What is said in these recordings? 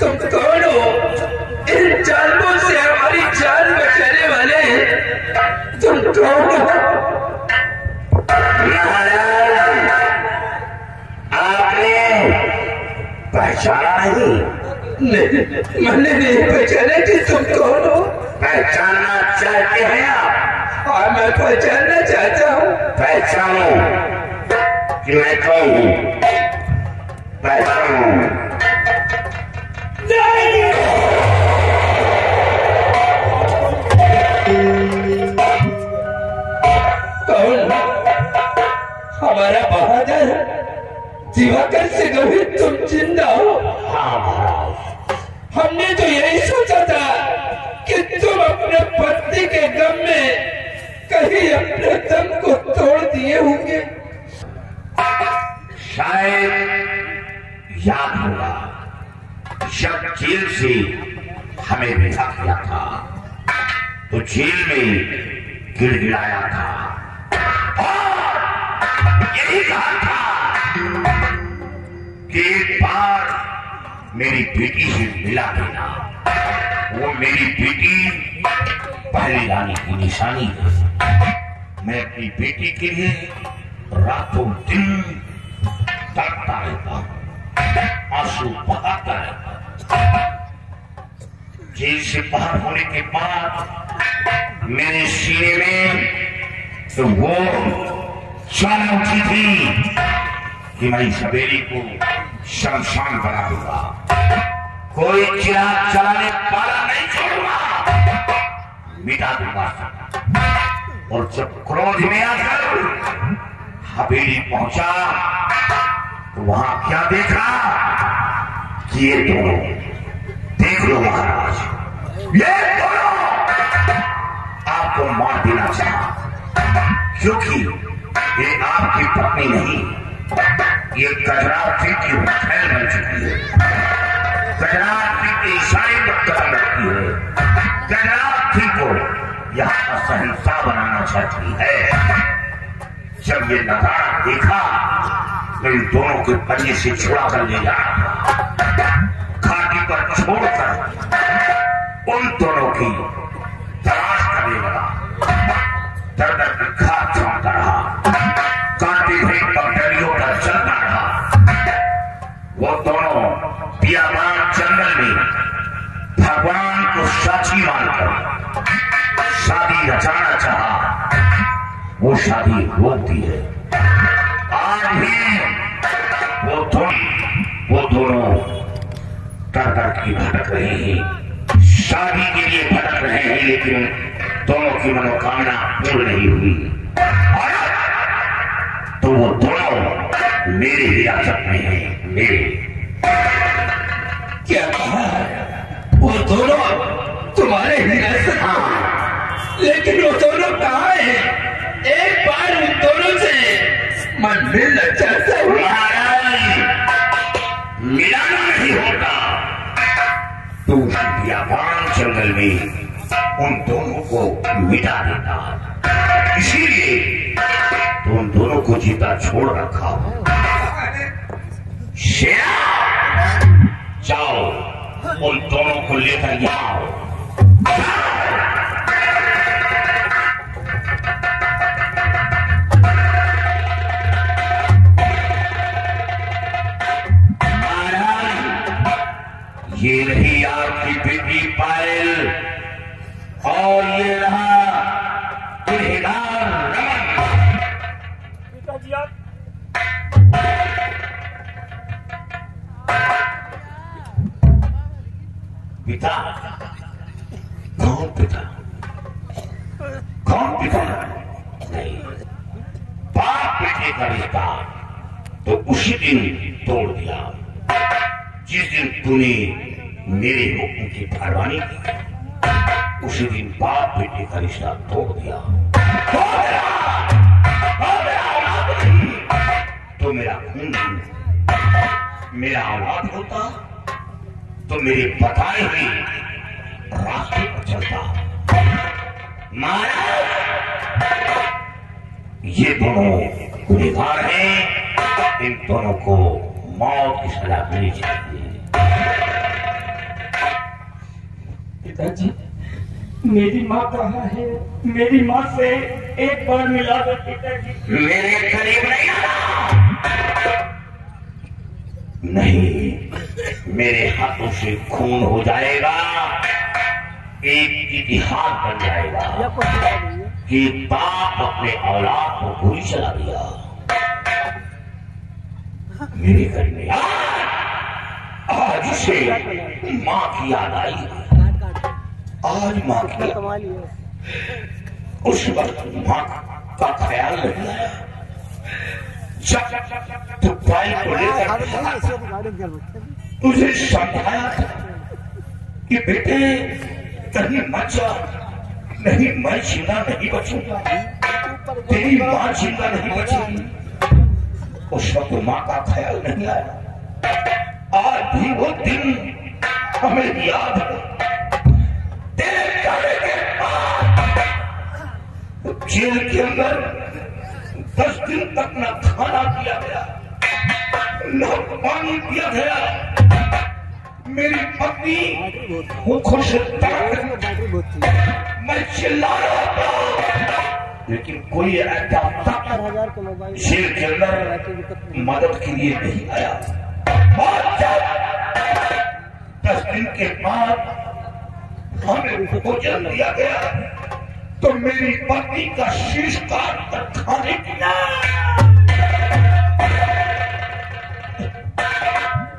तुम कौन हो? इन जानवरों से हमारी जान बचाने वाले तुम कौन हो? महाराज आपने पहचाना नहीं? नहीं, मैंने नहीं पहचाना कि तुम कौन हो। पहचानना चाहते हैं आप? और मैं पहचानना चाहता हूँ। पहचानो कि मैं कौन हूँ? पहचानो। दिवाकर से कभी तुम ज़िंदा हो? हाँ हमने तो यही सोचा था कि तुम अपने पत्नी के गम में कहीं अपने दम को तोड़ दिए होंगे। शायद याद होगा, जब जेल से हमें विदा किया था तो जेल में गिड़गिड़ाया था। यही कहा था एक बार मेरी बेटी से मिला देना वो मेरी बेटी पहले रानी की निशानी है मैं अपनी बेटी के लिए रातों दिन तड़पता रहता हूँ, आँसू बहाता रहता हूँ। जेल से बाहर होने के बाद मेरे सीने में तो वो चाल उठी थी कि मैं इस को शमशान बना दूँगा। कोई चिराग चलाने वाला नहीं छोड़ूँगा। मिटा दूँगा और जब क्रोध में आकर हवेली पहुँचा तो वहाँ क्या देखा? कि ये दोनों, देख लो महाराज। ये दोनों आपको मार देना चाहा। क्योंकि ये आपकी पत्नी नहीं ये गजराती की फैल बन चुकी है। गजराती के इशारे पर कदम रखती है। गजराती को यहाँ का सहिंसा बनाना चाहती है। जब ये नज़ारा देखा तो इन दोनों के पंजे से छुड़ा कर ले जा। खाटी पर छोड़कर उन दोनों की रचाना चाहा वो शादी दी है। आज भी वो दोनों वो दोनों तर तर की भटक रहे हैं। शादी के लिए भटक रहे हैं, लेकिन दोनों की मनोकामना पूर्ण नहीं हुई। तो वो दोनों मेरे हिरासत में है, मेरे। क्या कहा? वो दोनों तुम्हारे हिरासत में लेकिन वो दोनों कहा है? एक बार उन दोनों से मैं मिलना चाहता हूँ मिलाना नहीं होता। तू व्यापार जंगल में उन दोनों को मिटा देता। इसीलिए तो उन दोनों को जीता छोड़ रखा। शेरा जाओ। उन दोनों को लेकर यहाँ बाप बेटे का रिश्ता तो उसी दिन तोड़ दिया। जिस दिन तूने मेरे हुक्म की पहलवानी की, उसी दिन बाप बेटे का रिश्ता तोड़ दिया। तोड़ दिया! तो मेरा खून मेरा औलाद होता तो मेरे बताए हुए रास्ते पर चलता। महाराज ये दोनों गुनेगार हैं। इन दोनों को मौत की सजा मिलनी चाहिए। पिताजी मेरी माँ कहा है? मेरी माँ से एक बार मिला दो पिताजी। मेरे करीब नहीं आना नहीं मेरे हाथों से खून हो जाएगा। एक इतिहास बन जाएगा। कि बाप अपने औलाद को गोली चला दिया। मेरे घर में आज से माँ की याद आई। आज माँ की उस वक्त माँ का ख्याल नहीं आया। जब तो को लेकर तुझे समझाया था कि बेटे कहीं मत जा नहीं, मैं ज़िंदा नहीं बचूँगा तेरी माँ ज़िंदा नहीं बचेगी। उस वक्त माँ का ख्याल नहीं आया। आज भी वो दिन हमें याद है। तेरे के जेल के अंदर दस दिन तक न खाना दिया गया। न पानी दिया गया। मेरी पत्नी से तड़प मैं चिल्ला रहा था। लेकिन कोई ऐसा तक जेल के अंदर मदद के लिए नहीं आया। दस दिन के बाद हमें भोजन दिया गया। तो मेरी पत्नी का शीश काट कर खाने की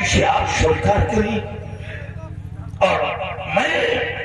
इसे आप स्वीकार करें और मैं